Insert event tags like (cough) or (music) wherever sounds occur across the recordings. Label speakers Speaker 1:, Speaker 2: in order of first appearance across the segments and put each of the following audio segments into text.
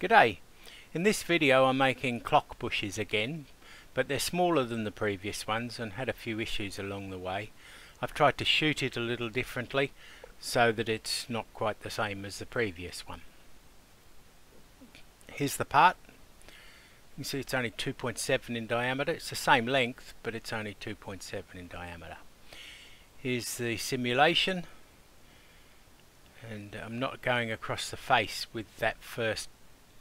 Speaker 1: G'day! In this video I'm making clock bushes again but they're smaller than the previous ones and had a few issues along the way. I've tried to shoot it a little differently so that it's not quite the same as the previous one. Here's the part. You can see it's only 2.7 in diameter. It's the same length but it's only 2.7 in diameter. Here's the simulation and I'm not going across the face with that first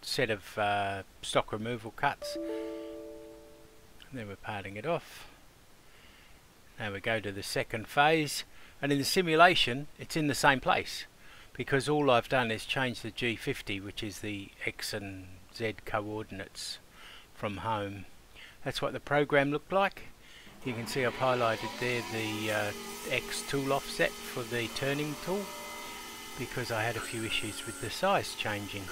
Speaker 1: set of uh, stock removal cuts. And then we're parting it off. Now we go to the second phase. And in the simulation it's in the same place. Because all I've done is change the G50 which is the X and Z coordinates from home. That's what the program looked like. You can see I've highlighted there the uh, X tool offset for the turning tool because I had a few issues with the size changing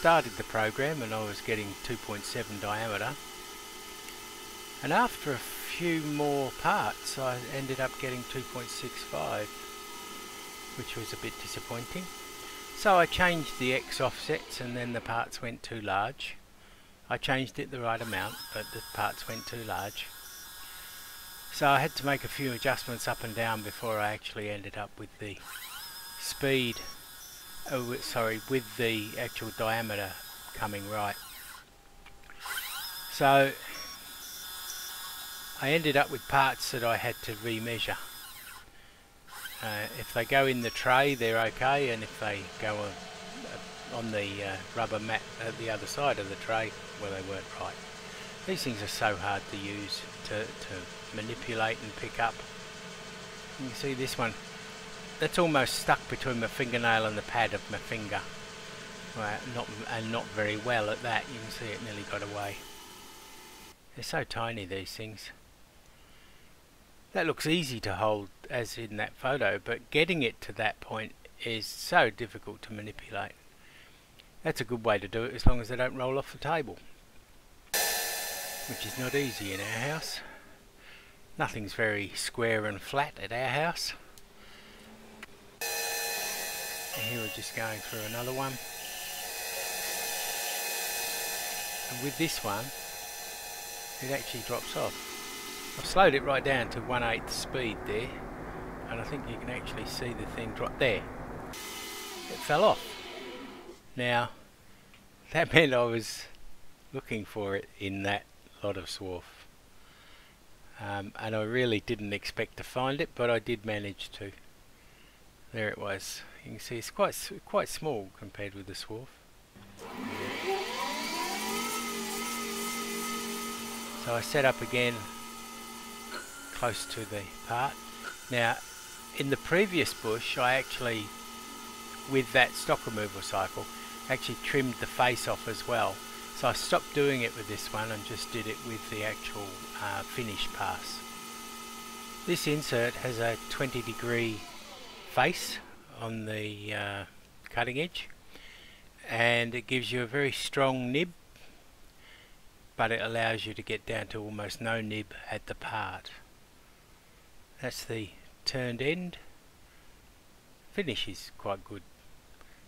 Speaker 1: started the program and I was getting 2.7 diameter. And after a few more parts I ended up getting 2.65 which was a bit disappointing. So I changed the X offsets and then the parts went too large. I changed it the right amount but the parts went too large. So I had to make a few adjustments up and down before I actually ended up with the speed oh, sorry, with the actual diameter coming right. So I ended up with parts that I had to remeasure. Uh, if they go in the tray they're okay and if they go on, uh, on the uh, rubber mat at the other side of the tray well they weren't right. These things are so hard to use, to, to manipulate and pick up. You see this one that's almost stuck between my fingernail and the pad of my finger. Right, not and not very well at that. You can see it nearly got away. They're so tiny these things. That looks easy to hold as in that photo, but getting it to that point is so difficult to manipulate. That's a good way to do it as long as they don't roll off the table. Which is not easy in our house. Nothing's very square and flat at our house. And here we're just going through another one. And with this one, it actually drops off. I've slowed it right down to 1 8 speed there. And I think you can actually see the thing drop there. It fell off. Now, that (laughs) meant I was looking for it in that lot of swarf. Um, and I really didn't expect to find it, but I did manage to. There it was. You can see it's quite quite small compared with the swarf. So I set up again close to the part. Now in the previous bush I actually with that stock removal cycle actually trimmed the face off as well. So I stopped doing it with this one and just did it with the actual uh, finish pass. This insert has a 20 degree face on the uh, cutting edge and it gives you a very strong nib but it allows you to get down to almost no nib at the part. That's the turned end. Finish is quite good.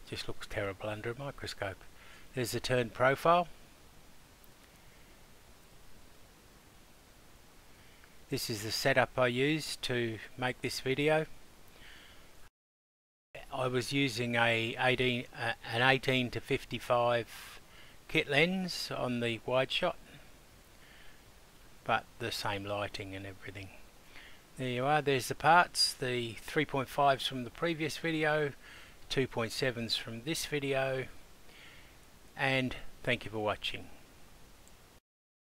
Speaker 1: Just looks terrible under a microscope. There's the turned profile. This is the setup I used to make this video. I was using a 18, uh, an 18 to 55 kit lens on the wide shot but the same lighting and everything. There you are, there's the parts, the 3.5s from the previous video, 2.7s from this video and thank you for watching.